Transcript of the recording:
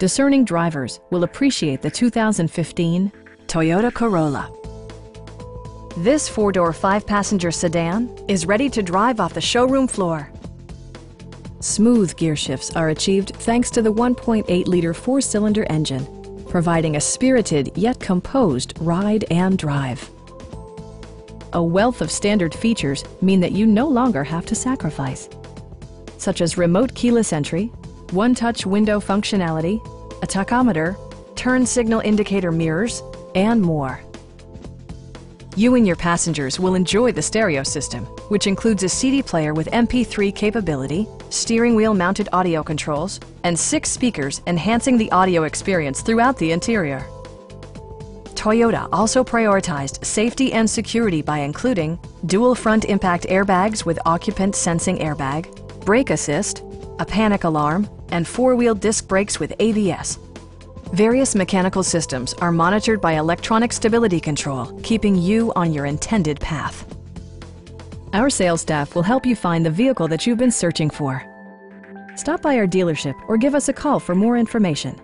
discerning drivers will appreciate the 2015 Toyota Corolla. This four-door, five-passenger sedan is ready to drive off the showroom floor. Smooth gear shifts are achieved thanks to the 1.8-liter four-cylinder engine, providing a spirited yet composed ride and drive. A wealth of standard features mean that you no longer have to sacrifice, such as remote keyless entry, one-touch window functionality, a tachometer, turn signal indicator mirrors, and more. You and your passengers will enjoy the stereo system, which includes a CD player with MP3 capability, steering wheel mounted audio controls, and six speakers enhancing the audio experience throughout the interior. Toyota also prioritized safety and security by including dual front impact airbags with occupant sensing airbag, brake assist, a panic alarm, and four-wheel disc brakes with ABS. Various mechanical systems are monitored by electronic stability control, keeping you on your intended path. Our sales staff will help you find the vehicle that you've been searching for. Stop by our dealership or give us a call for more information.